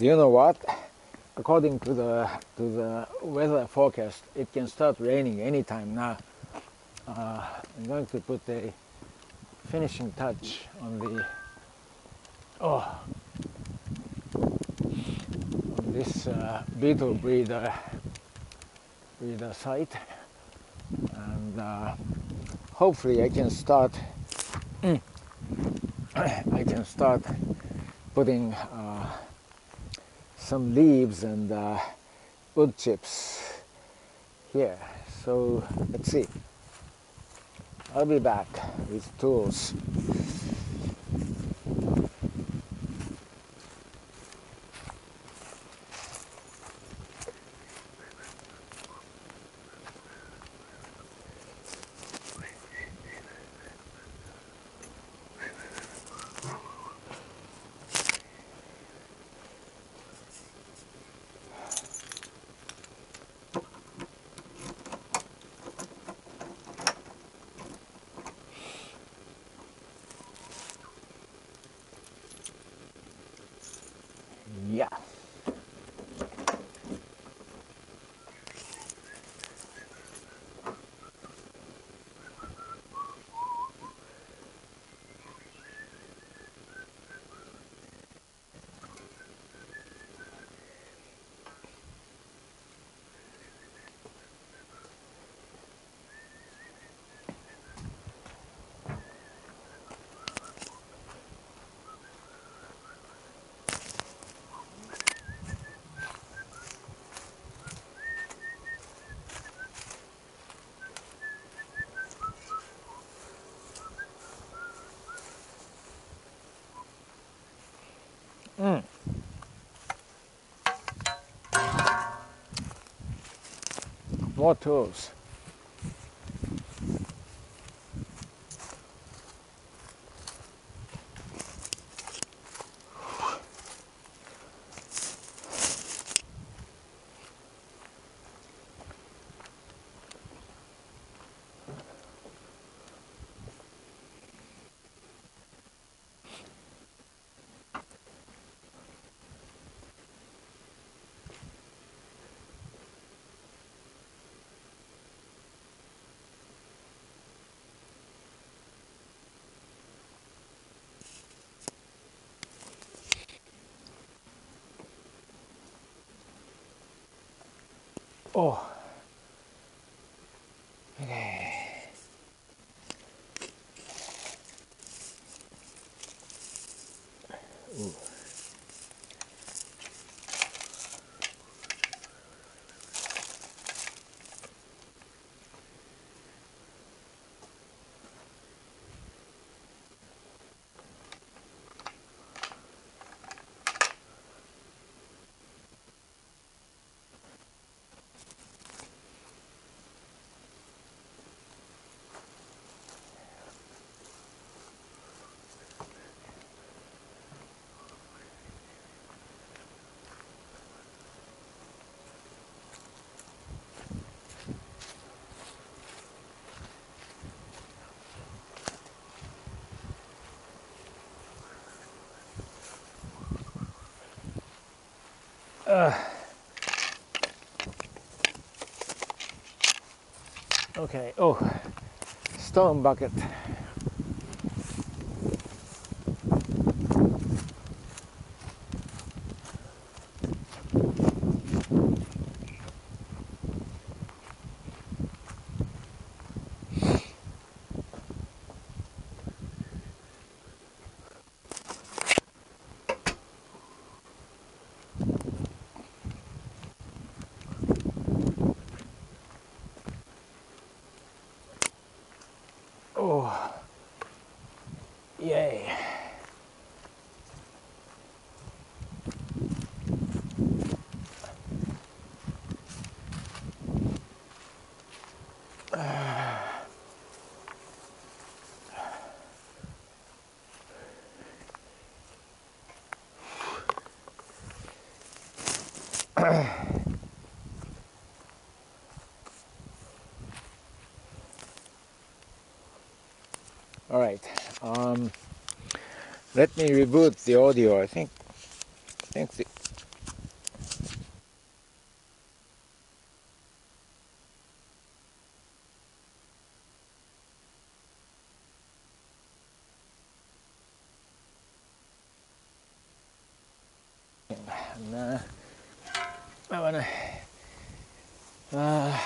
Do you know what? According to the to the weather forecast, it can start raining anytime now. Uh, I'm going to put a finishing touch on the oh on this uh, beetle breeder breeder site, and uh, hopefully I can start. I can start putting uh, some leaves and uh, wood chips here. So let's see. I'll be back with tools. More Oh. Okay, oh, stone bucket. Oh, yay. All right. Um, let me reboot the audio. I think, I think the And, uh, I wanna. Uh,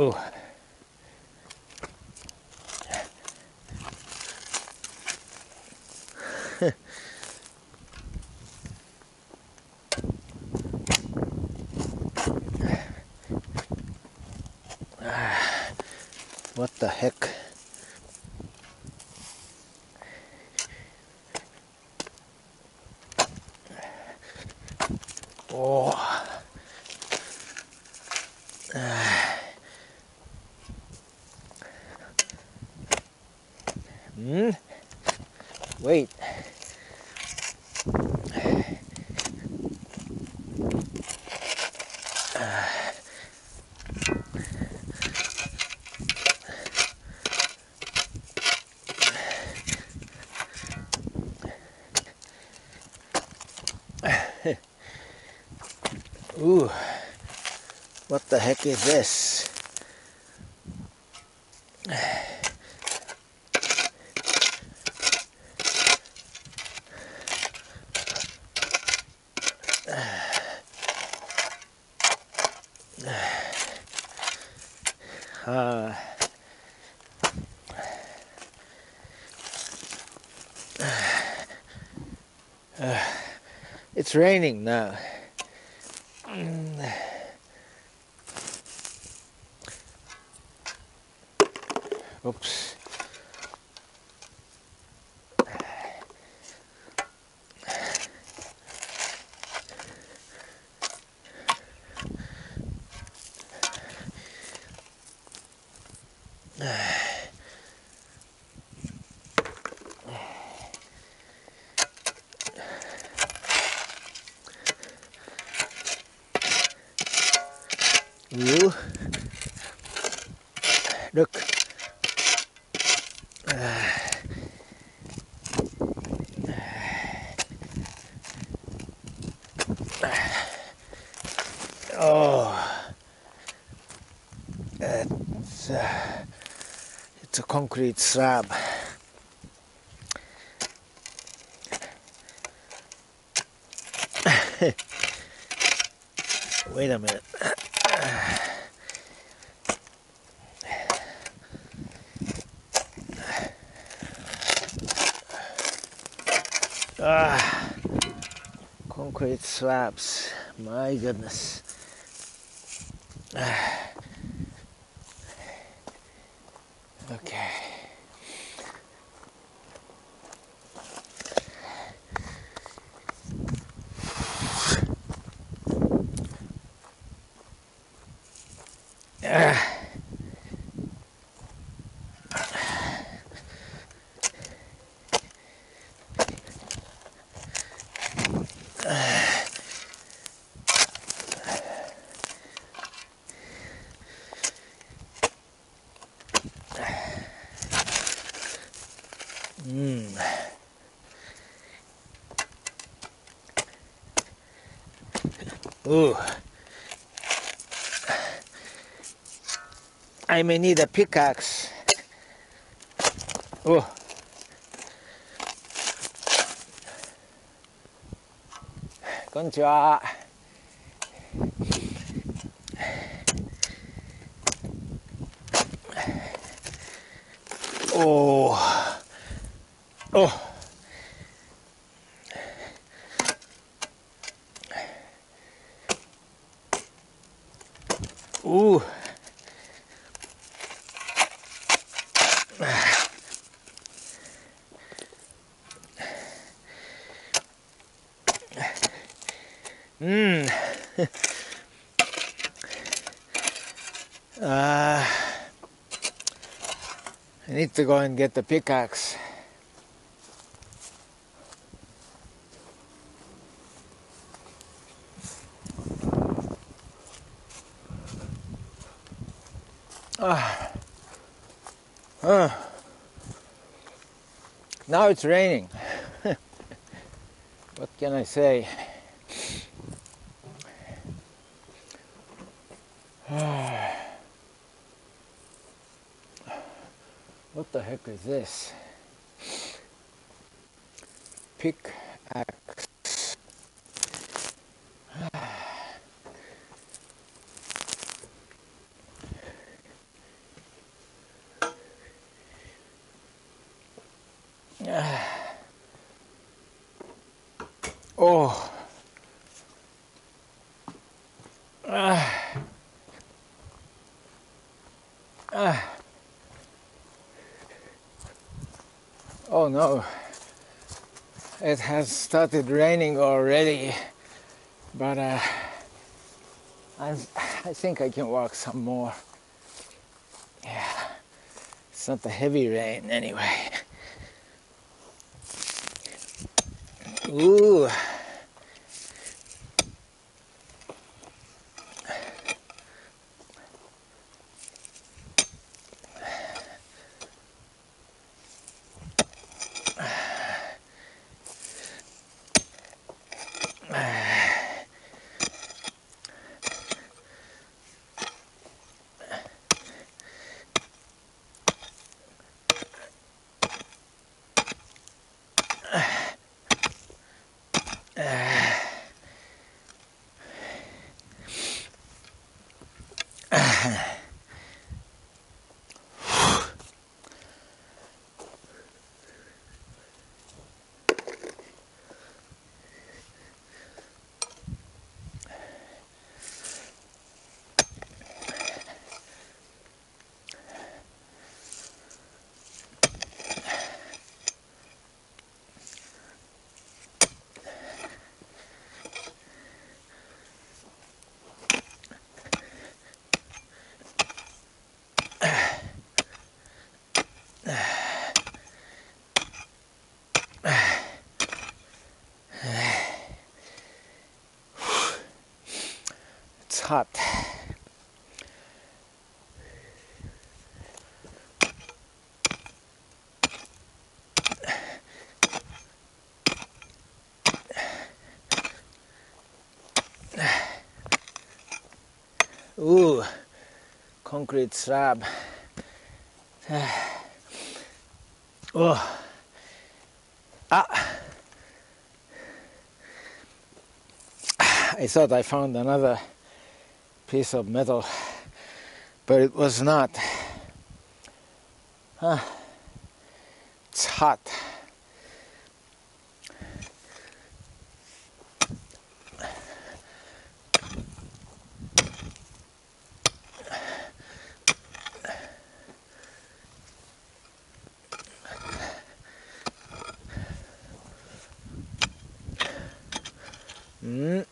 Oh. what the heck? Oh. Hmm? Wait. Ooh, what the heck is this? Uh, uh, it's raining now. Oops. Ooh. Look. Oh. It's, uh, it's a slab. Wait a minute. Ah, concrete slabs. My goodness. Ooh. I may need a pickaxe. Oh. Konnichiwa. Oh. Oh. Ooh. Mmm. uh, I need to go and get the pickaxe. Ah. Ah. Now it's raining. what can I say? what the heck is this? Pickaxe. Oh no. It has started raining already, but uh, i I think I can walk some more. Yeah, it's not the heavy rain anyway. Ooh. Hot. Ooh, concrete slab. oh, ah. I thought I found another piece of metal, but it was not. Huh. It's hot. Mm.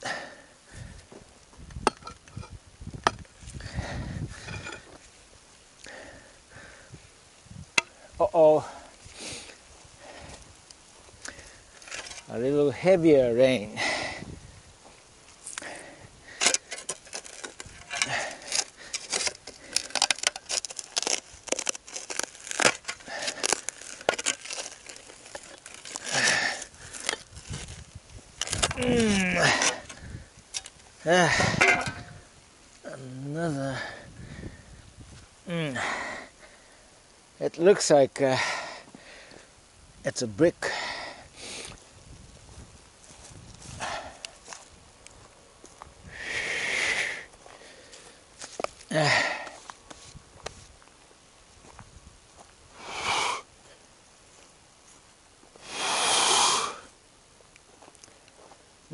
Uh-oh. A little heavier rain. Mm. Ah. Another. Mm. It looks like uh, it's a brick.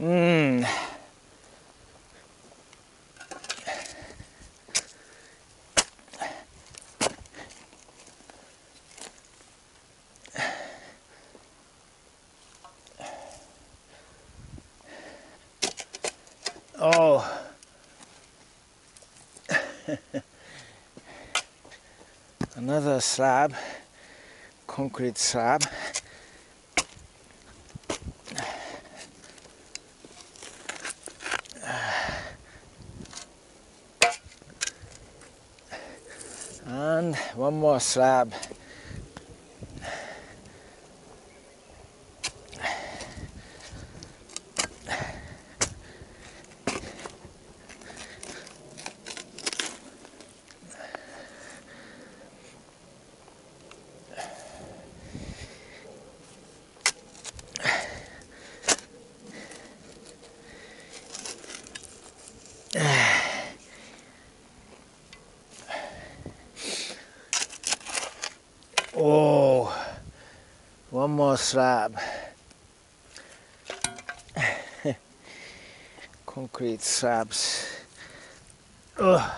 Mmm. Oh. Another slab, concrete slab. And one more slab. Oh, one more slab. Concrete slabs. Ugh.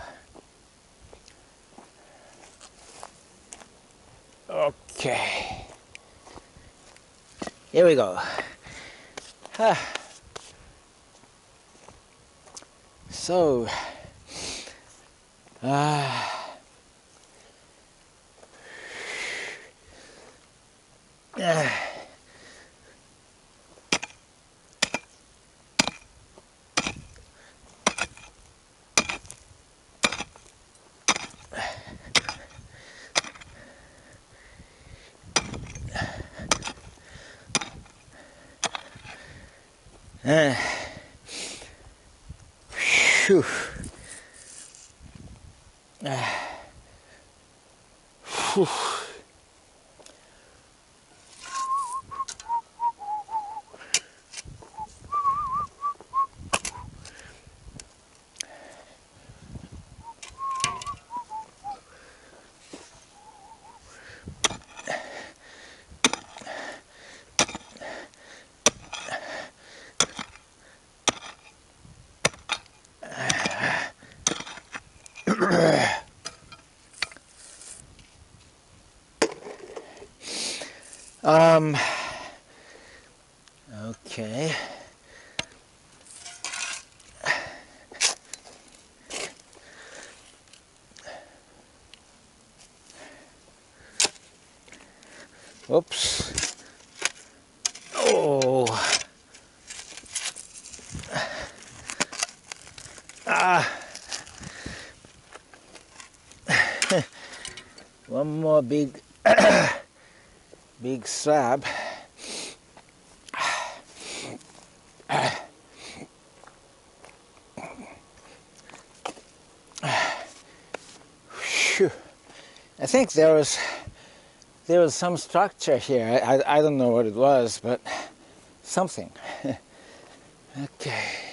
Okay. Here we go. So, ah. Uh, phew. Uh, phew. Um, okay. Oops. Oh. Ah. One more big big slab. I think there was there was some structure here. I, I, I don't know what it was, but something. okay.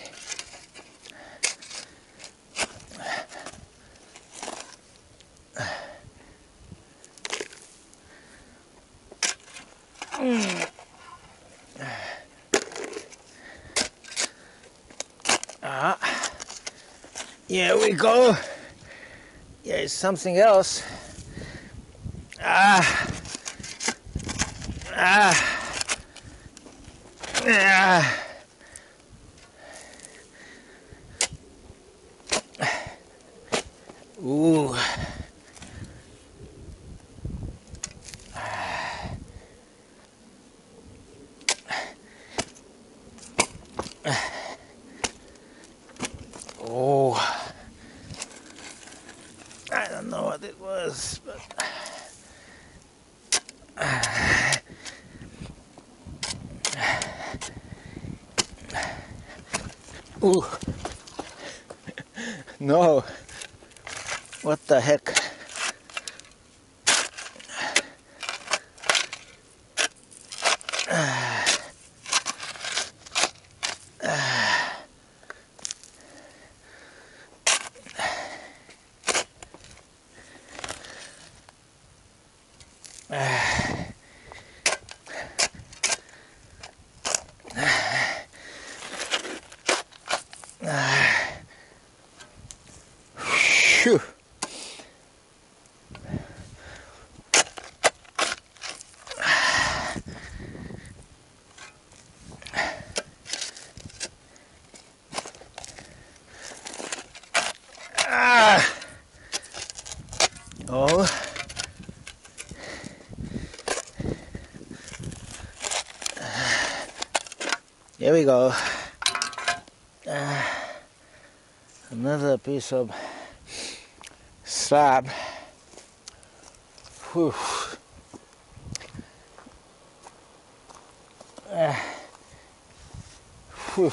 Ah, here Yeah, it's something else. Ah, ah. Ooh. Oh, I don't know what it was, but. Ooh. no. What the heck? Phew. Ah. Oh. Here we go. Ah. Another piece of slab. Whew. Ah. Whew.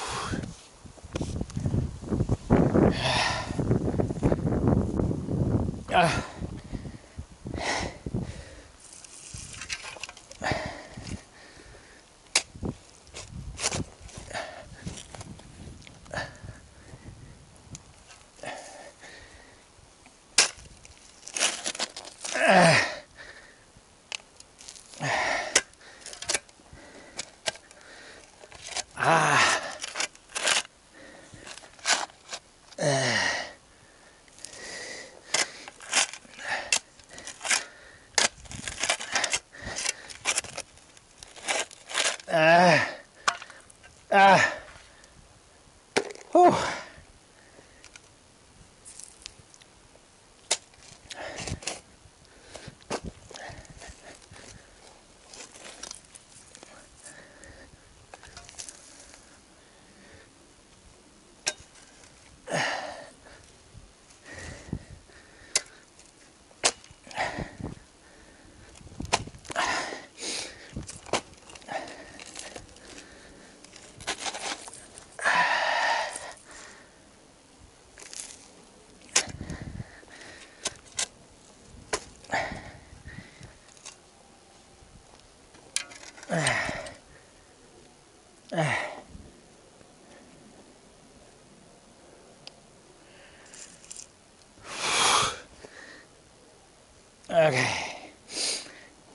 Okay,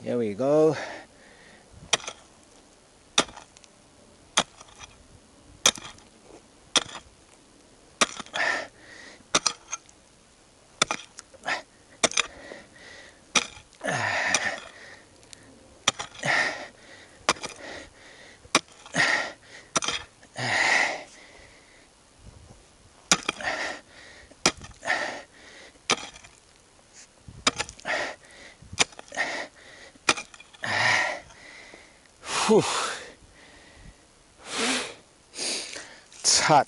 here we go. Whew. It's hot.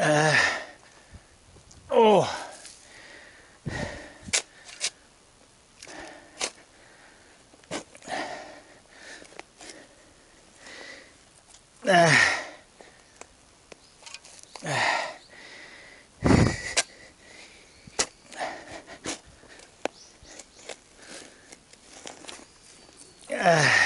Uh, oh. Uh, uh,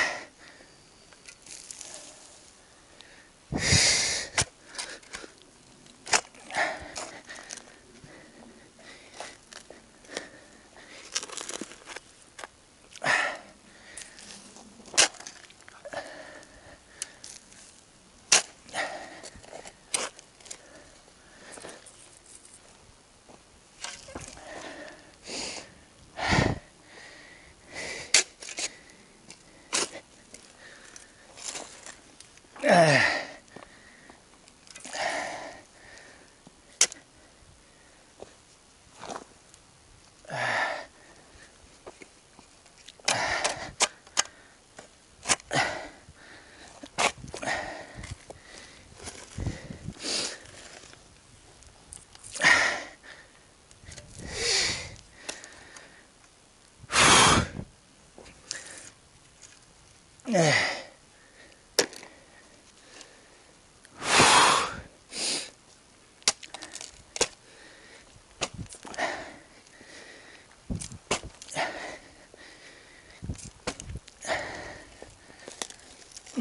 Yeah.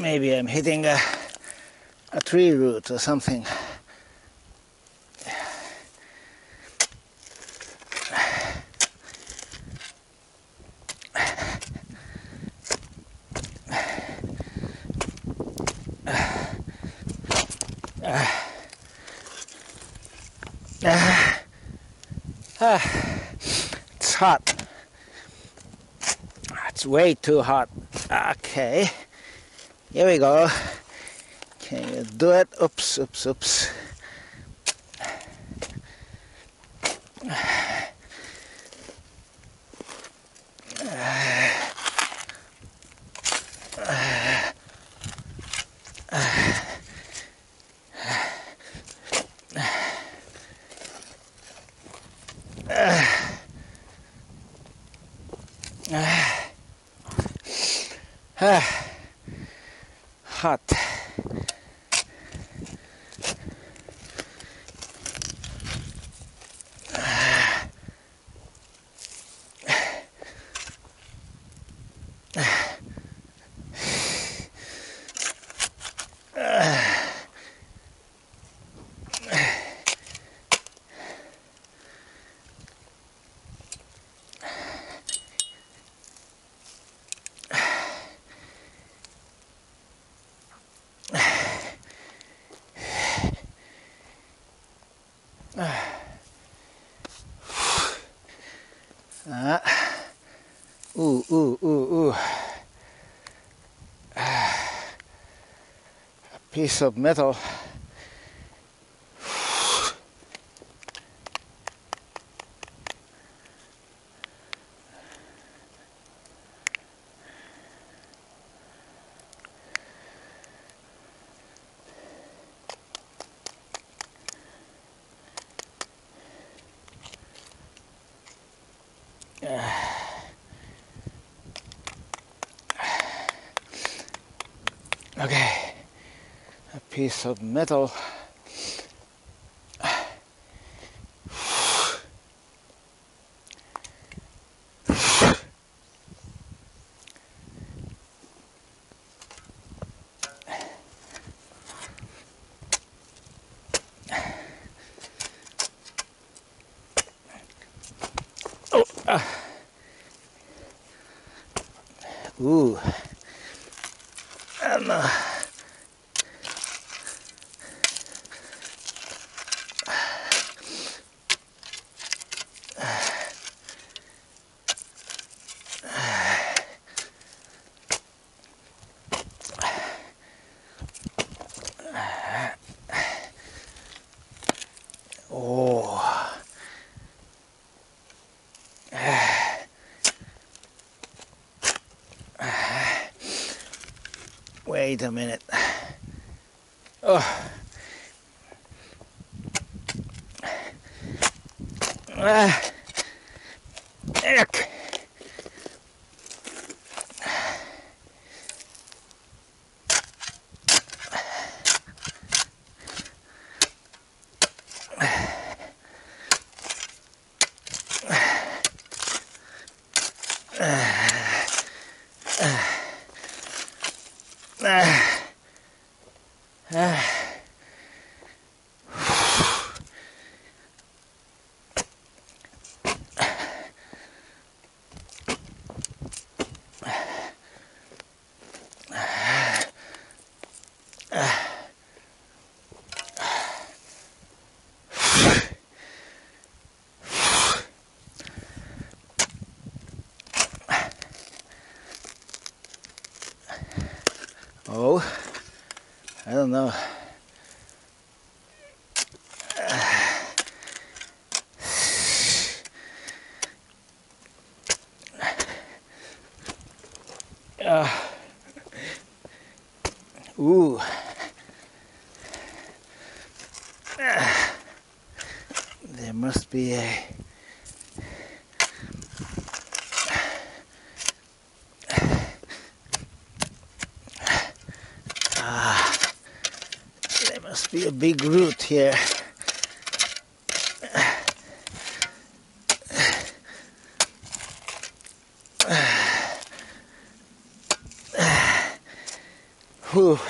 Maybe I'm hitting a a tree root or something. it's hot. It's way too hot. Okay. Here we go. Can you do it? Oops, oops, oops. hot. Ah. Ooh, ooh, ooh, ooh. Ah. A piece of metal. Piece of metal. Ooh. And, uh, Oh. Wait a minute. Oh. Ah. Eck. Ah. Ah. Oh, I don't know. Uh, ooh. There must be a Ah, there must be a big root here. Whew.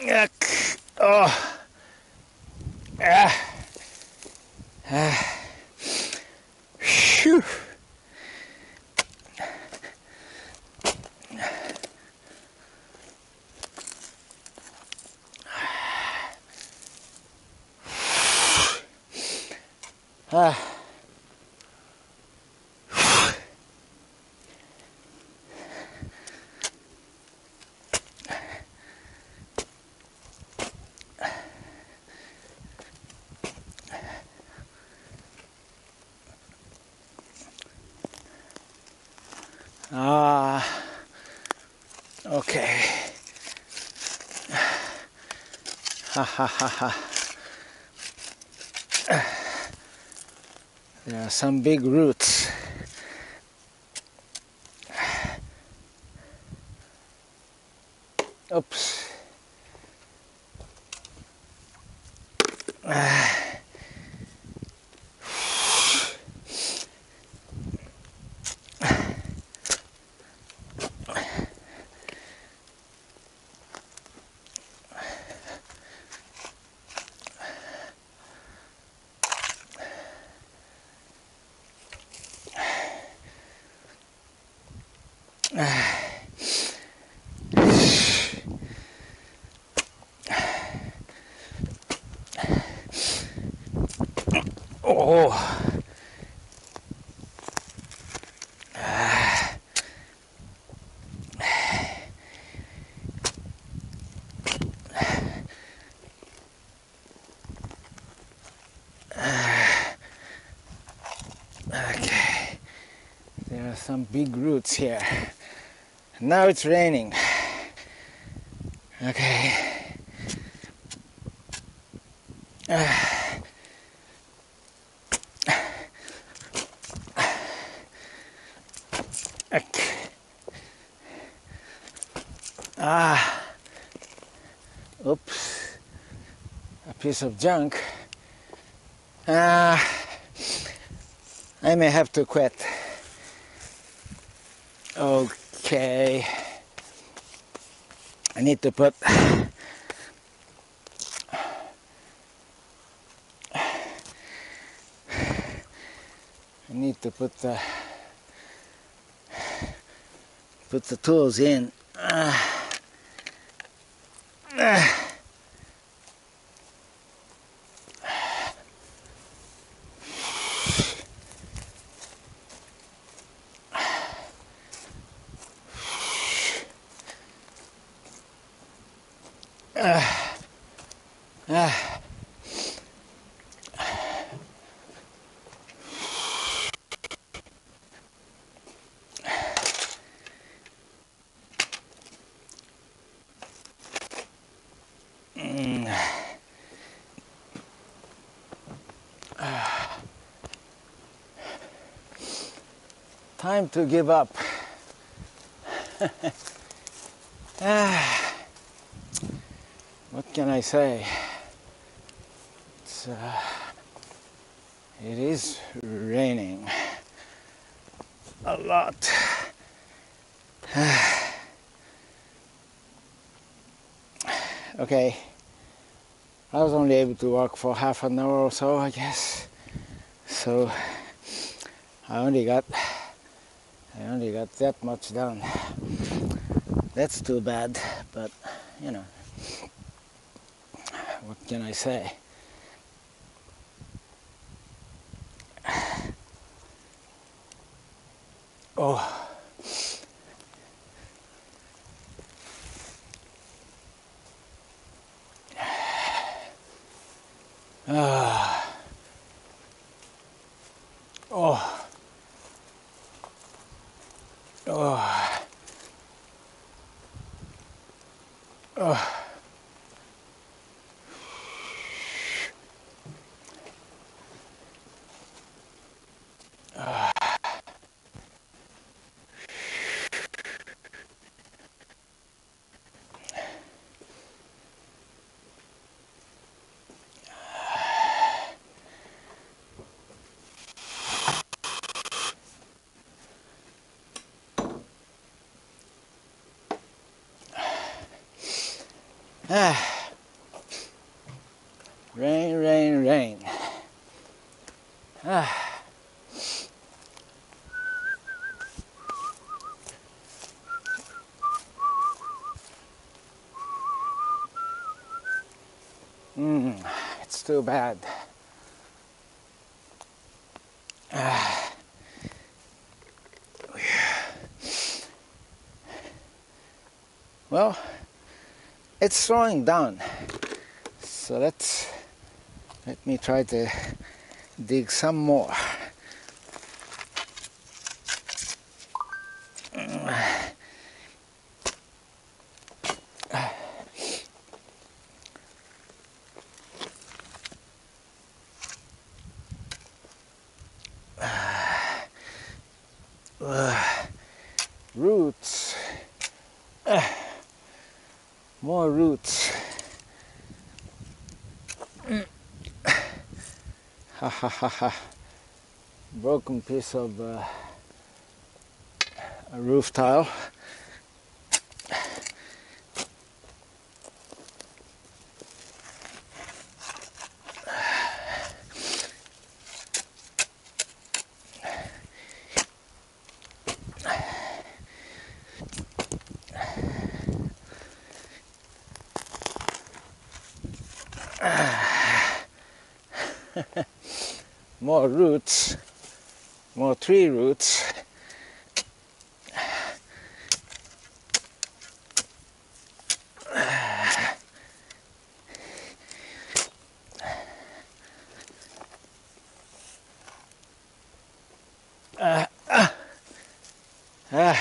Yuck. Oh. Ah. Ah. Phew. Ah. Ah, okay. Ha ha ha ha. There are some big roots. Oops. Oh. Okay. There are some big roots here. Now it's raining. Okay. Okay. Ah. Oops. A piece of junk. Ah. I may have to quit. Okay. Need to put I need to put the put the tools in. Ah. To give up. ah. What can I say? It's, uh, it is raining a lot. okay, I was only able to walk for half an hour or so, I guess. So I only got I only got that much done. That's too bad, but you know what can I say? Oh. Ah. Oh. Oh. Oh. Ah. Rain, rain, rain. Ah. Mm, it's too bad. Ah. Well, it's slowing down. So let's let me try to dig some more. roots. More roots. ha ha ha ha. Broken piece of uh, a roof tile. more roots, more tree roots. Uh, uh, uh.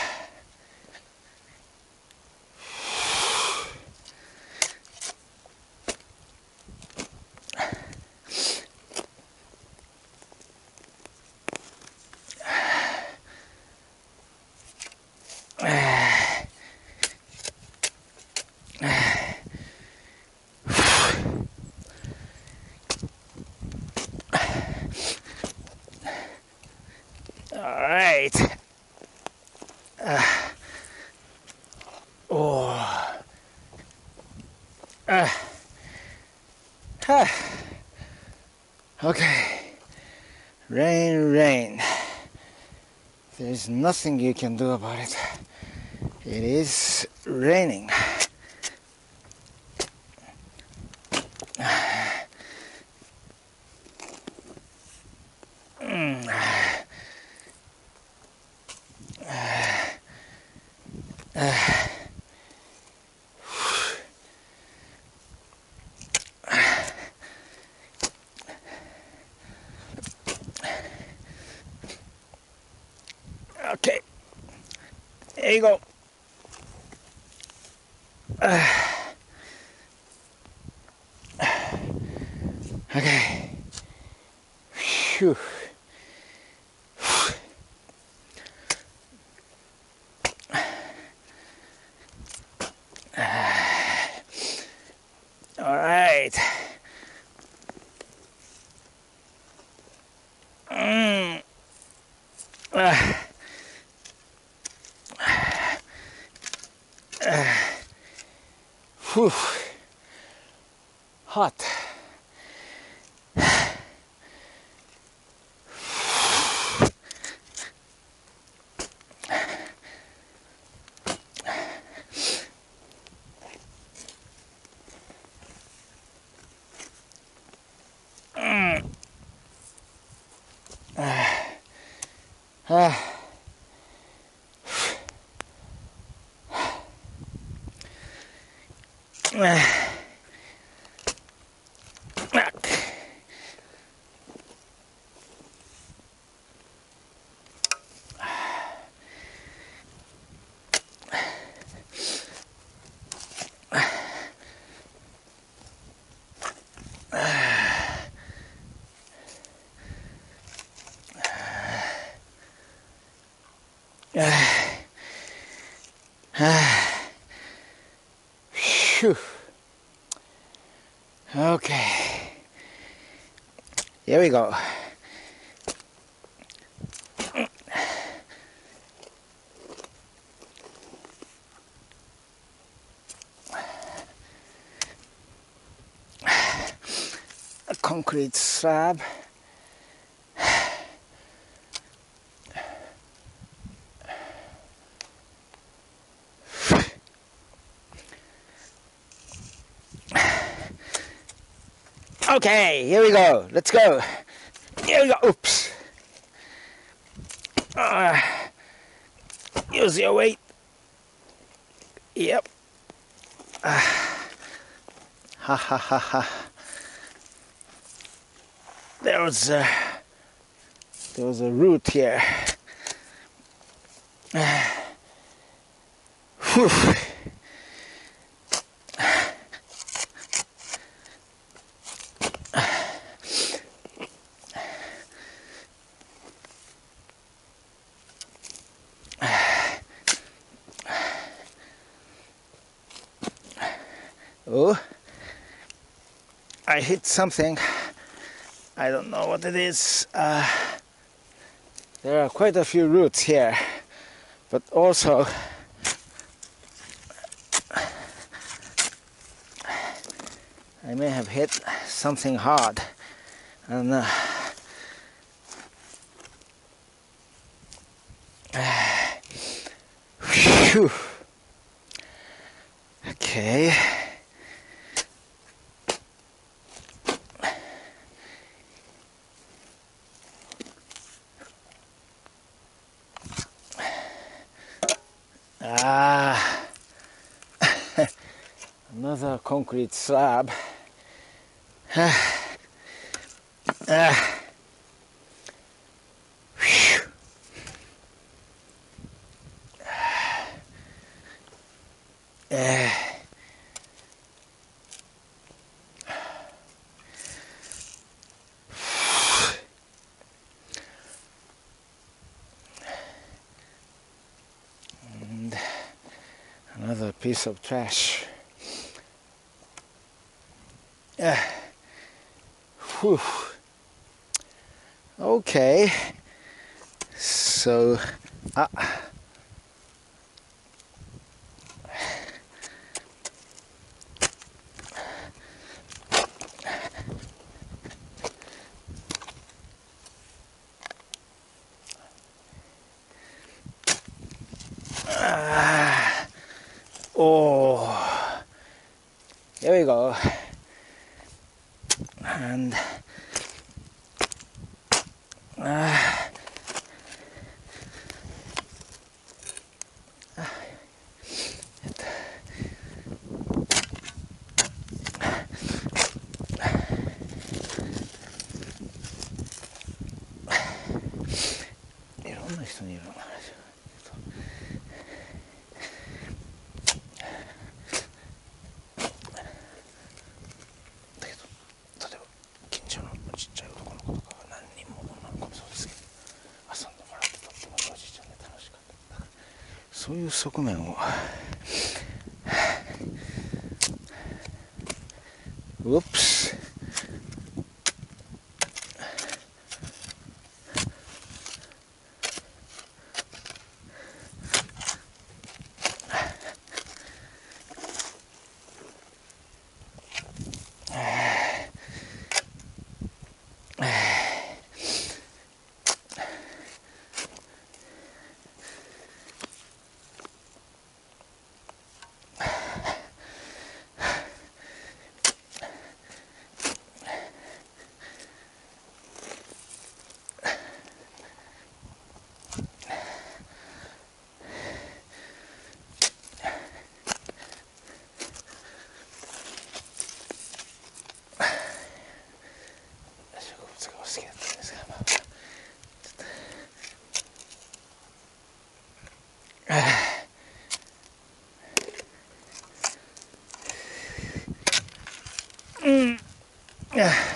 All right. Uh, oh. Uh, uh. Okay. Rain, rain. There's nothing you can do about it. It is raining. Mm. Okay. There you go. Okay. Phew. Eh. Eh. Okay. Here we go. A concrete slab. Okay, here we go. Let's go. Here we go. Oops. Uh, use your weight. Yep. Uh, ha ha ha ha. There was a, there was a root here. Uh, whew. Oh, I hit something. I don't know what it is. Uh, there are quite a few roots here, but also I may have hit something hard. And uh. Okay. Ah, another concrete slab. Eh. And another piece of trash. Yeah. Whew. Okay. So, ah. 側面を。Mm. Yeah.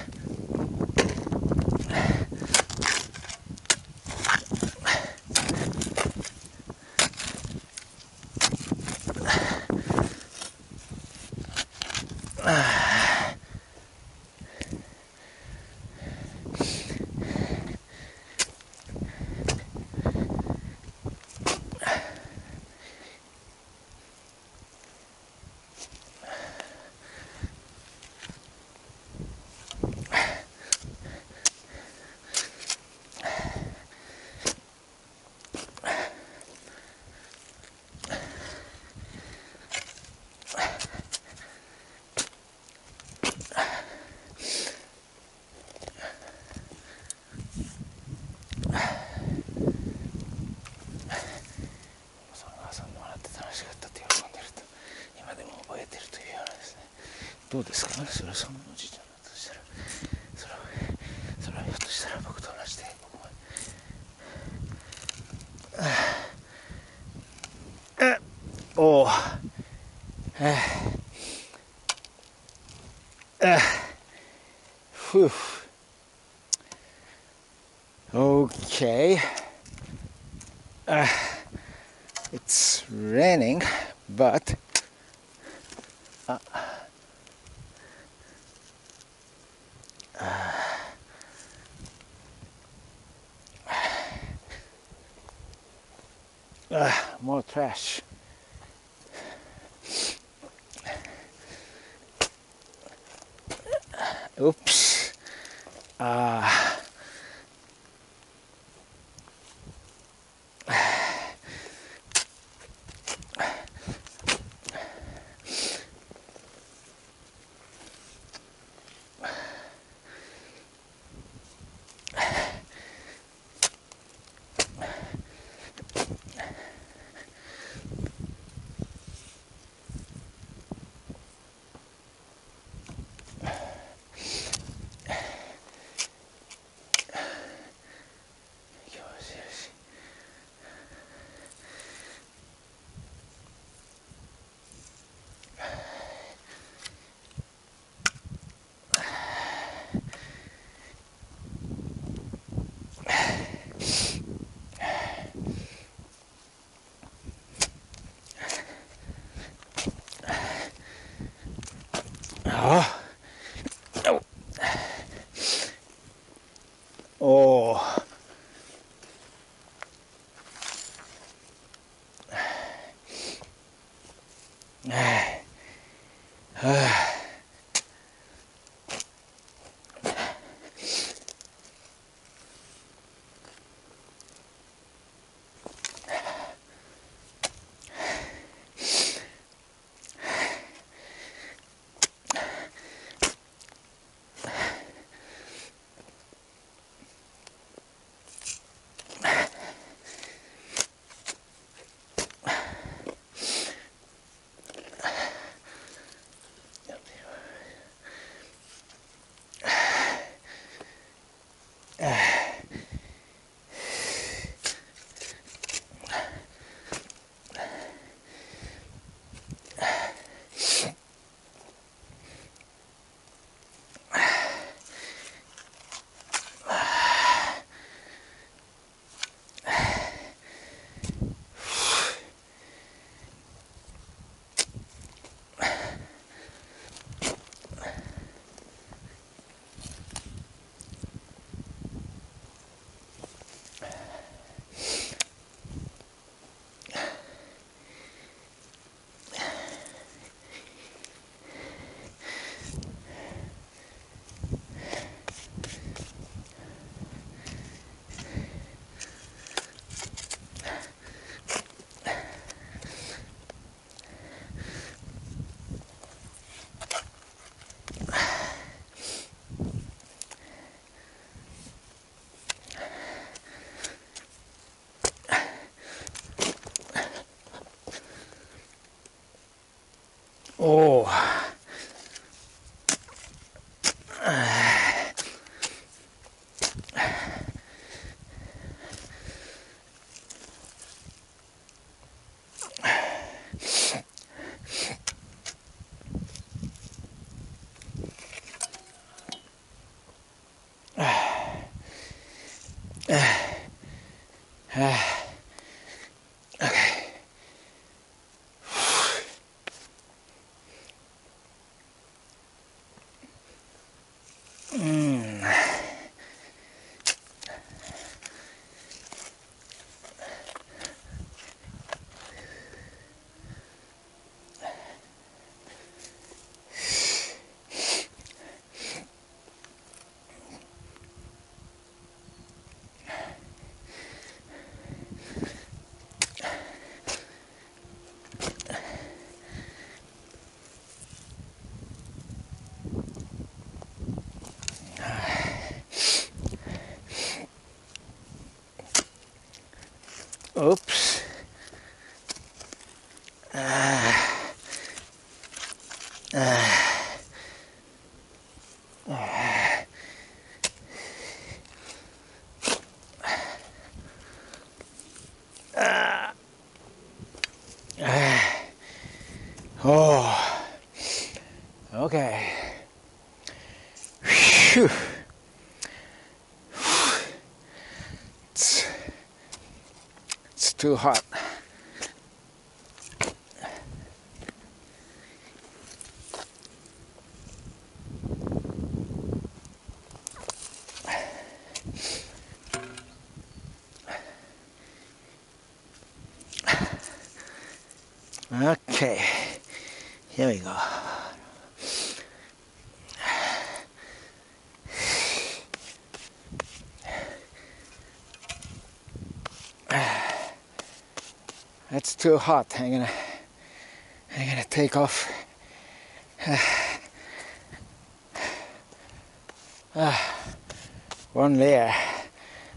どうですかそれはそのおじいちゃんだとしたらそれはそれはひょっとしたら僕と同じで僕もおおええふう Okay. Okay, here we go. It's too hot. I'm gonna, I'm gonna take off. one layer.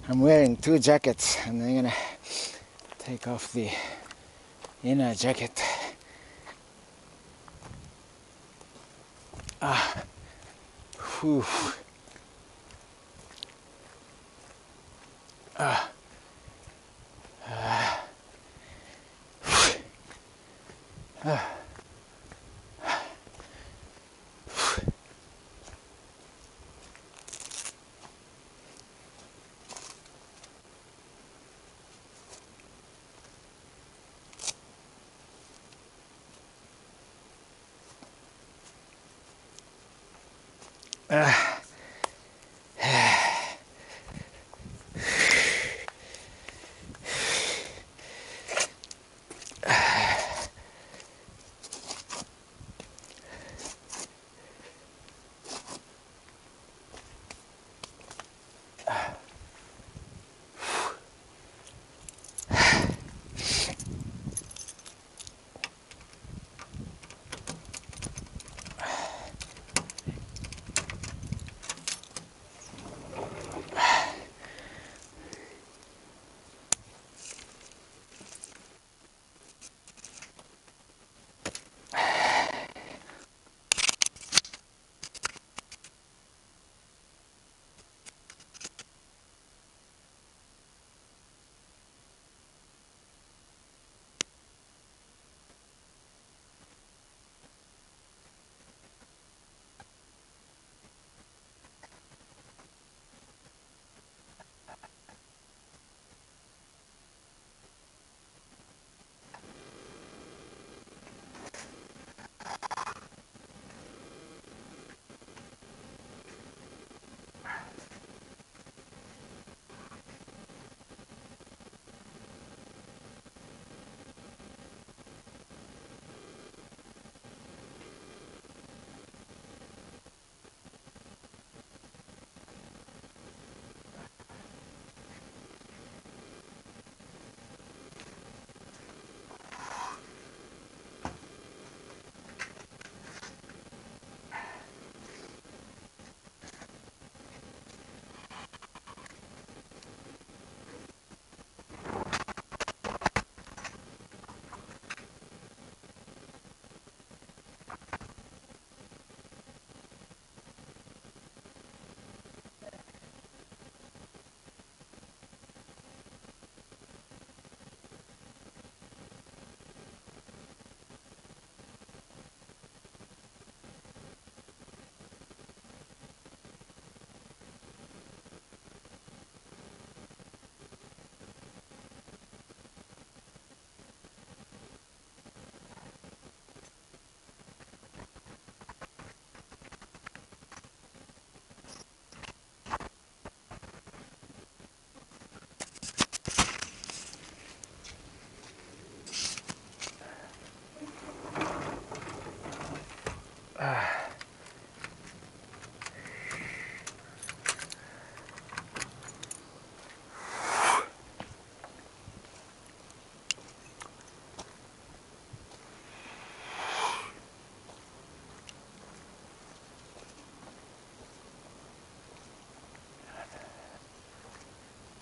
I'm wearing two jackets, and I'm gonna take off the inner jacket. Whew.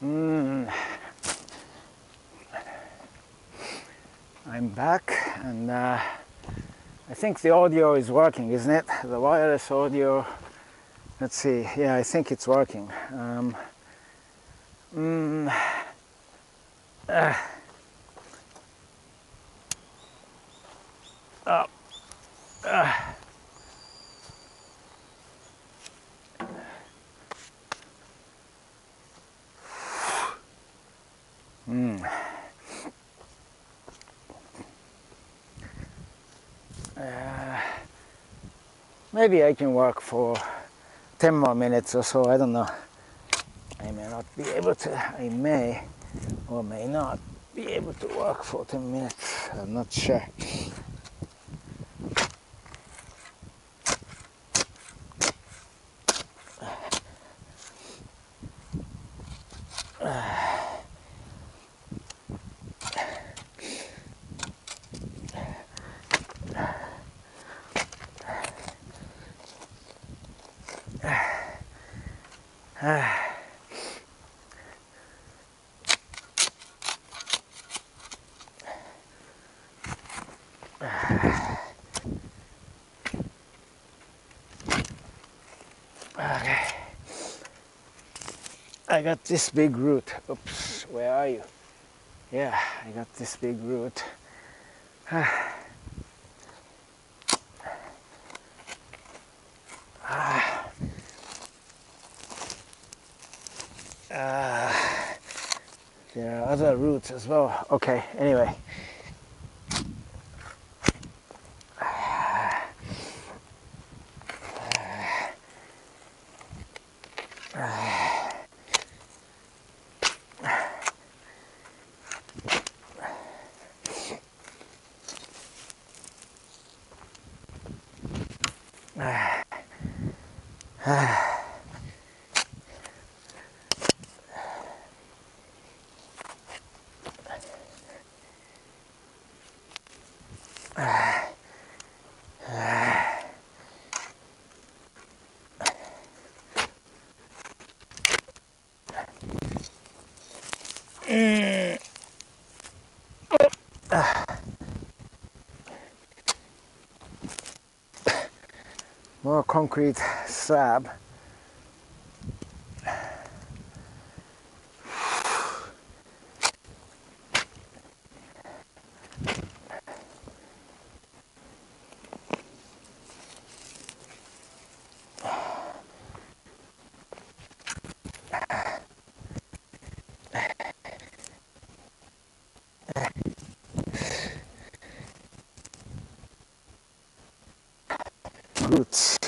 Mm. I'm back and uh, I think the audio is working, isn't it? The wireless audio. Let's see. Yeah, I think it's working. Um, mm, uh, oh, maybe I can work for 10 more minutes or so, I don't know. I may not be able to, I may or may not be able to work for 10 minutes, I'm not sure. I got this big root. Oops, where are you? Yeah, I got this big root. Uh, there are other roots as well. Okay, anyway. More concrete slab. roots.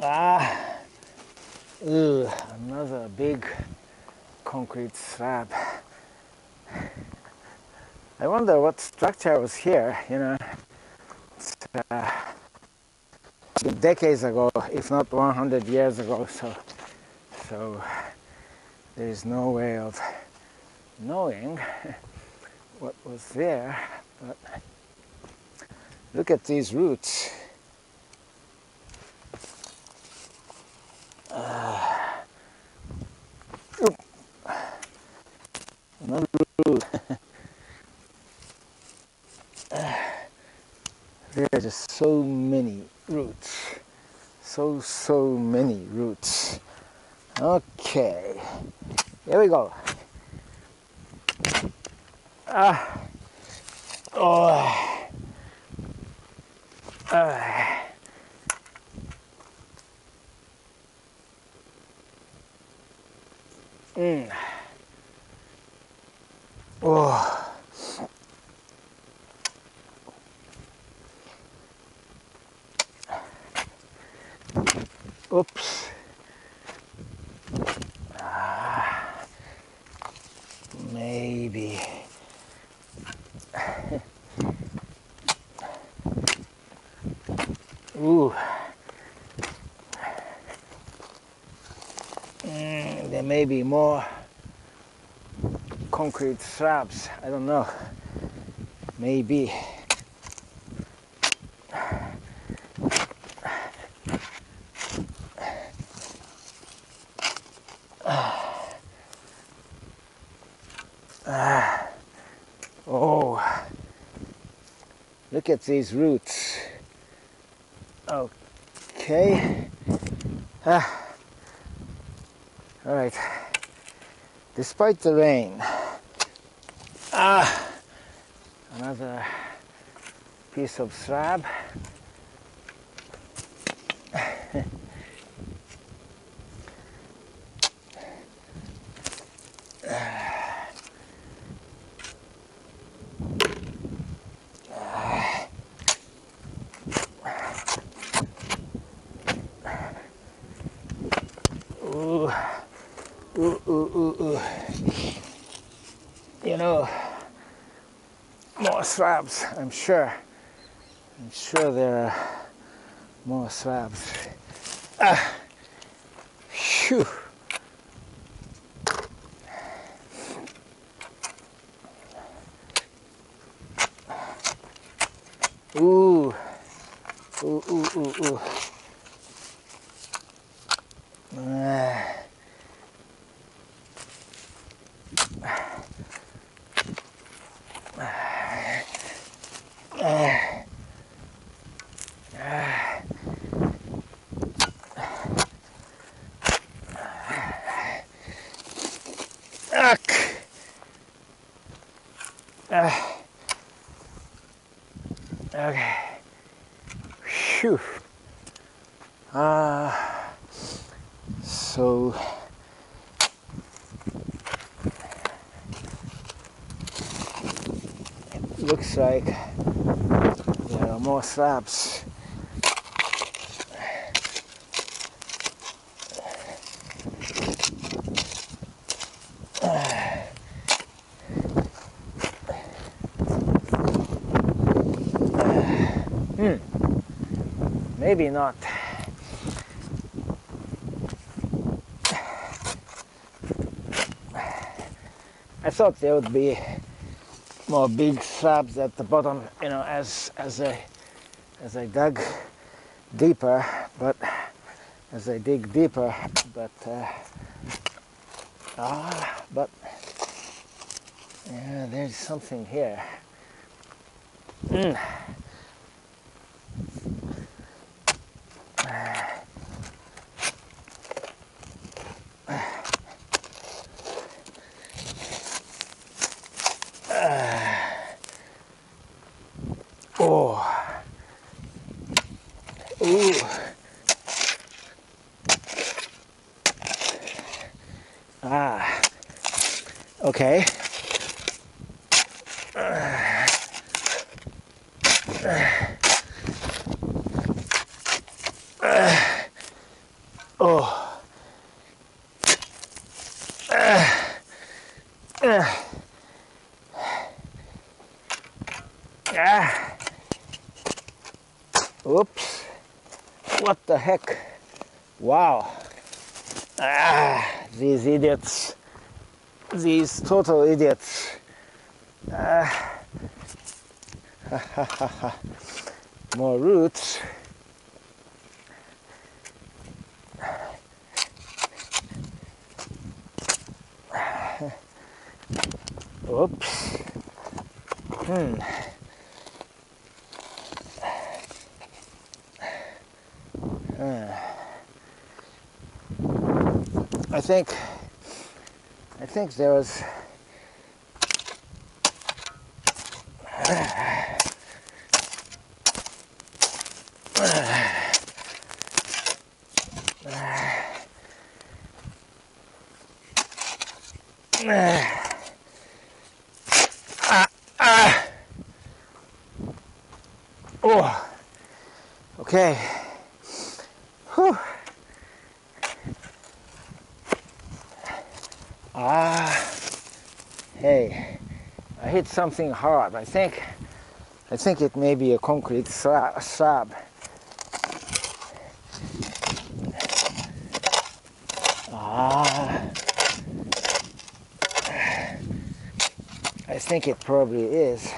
Ah, Ugh, another big concrete slab. I wonder what structure was here, you know. Uh, decades ago, if not 100 years ago, so so there is no way of knowing what was there, but look at these roots. Uh, another root. there are just so many roots. So, so many roots. Okay, here we go. Ah, oh, ah. Mm. Oh. Oops. maybe. Ooh. Mm, there may be more concrete slabs. I don't know. Maybe. Oh look at these roots. Okay. Ah. All right. Despite the rain, ah, another piece of slab. Ooh, ooh, ooh, ooh, ooh. You know, slabs, I'm sure. I'm sure there are more slabs. Ah, phew. Ooh, ooh, ooh, ooh, ooh. Ah. Ugh. Ah. Okay. Phew. Ah. so it looks like there are more slabs. Hmm. Maybe not. I thought there would be more big slabs at the bottom, you know, as as I as I dug deeper, but as I dig deeper, but uh, ah, but yeah, there's something here. Mm. Oh. Ooh. Ah. Okay. Oh. Ah. Oops. What the heck? Wow. Ah, these idiots. Total idiots. Ah. More roots. Oops. Hmm. I think think there was Ah, ah. Oh, okay. Whew. Ah, hey, I hit something hard. I think, I think it may be a concrete slab. Ah, I think it probably is.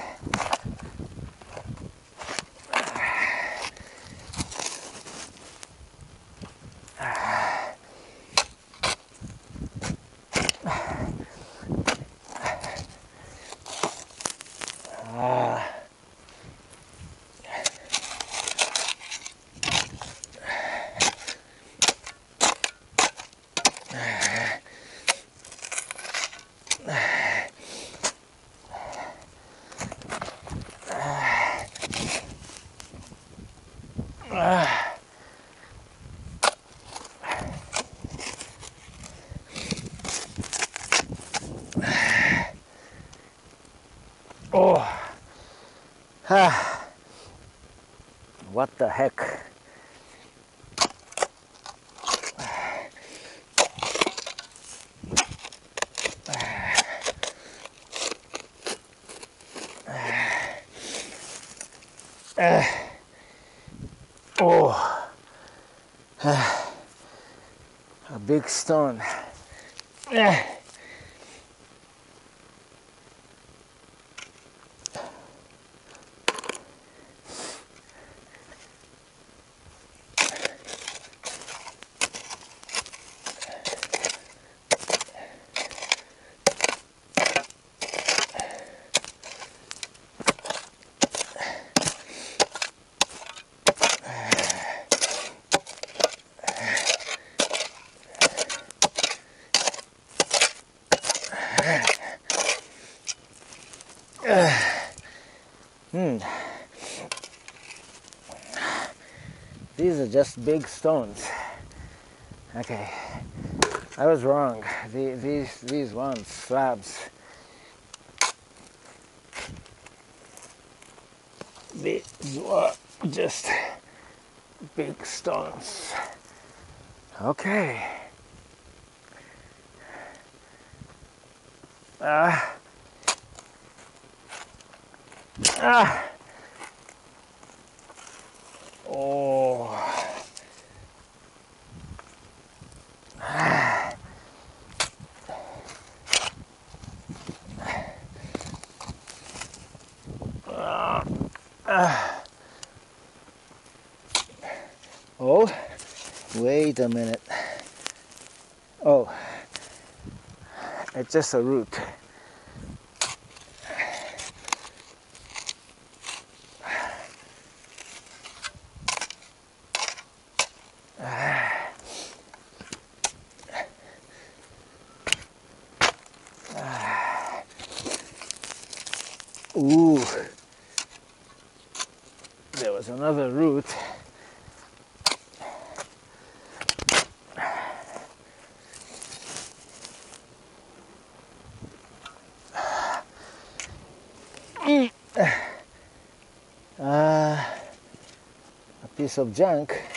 Just big stones. Okay, I was wrong. The, these these ones slabs. These were just big stones. Okay. Ah. Ah. Oh. Ah. Ah. Oh, wait a minute. Oh, it's just a root. Ooh, there was another root. Uh, a piece of junk.